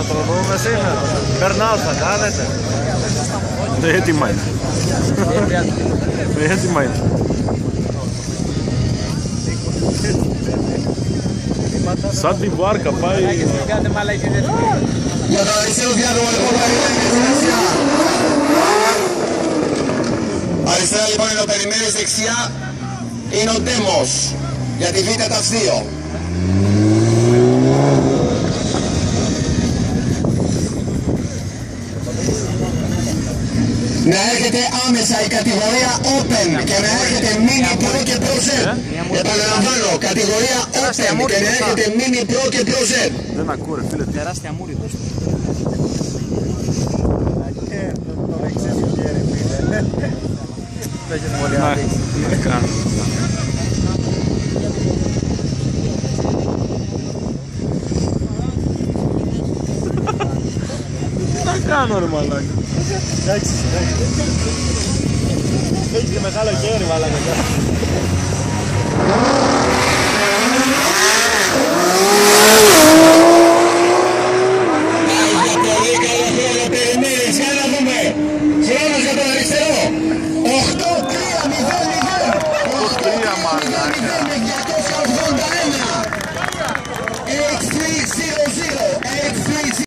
Θα το δούμε σήμερα. Περνάω θα κάνετε. Ναι, έτοιμα είναι. Ναι, έτοιμα είναι. Σαν τη βάρκα πάει. Για το αριστερό διάδρομο λοιπόν θα είναι Αριστερά λοιπόν είναι ο Περιμέρης, δεξιά είναι ο Ντέμος για τη Β' Ταυστείο. Να έρχεται άμεσα η κατηγορία Open και να έρχεται Mini Pro και Pro Z. Επαναλαμβάνω, κατηγορία Open και να έρχεται Mini Pro και Pro Z. Δεν ακούω ρε φίλε. Τεράστια μούρη δώσ' του. Δεν έχει πολύ Ναι, κάνω ρε μαλάκα. Εντάξει, Έχει μεγάλο χέρι μαλάκα. Τρία μαλάκα.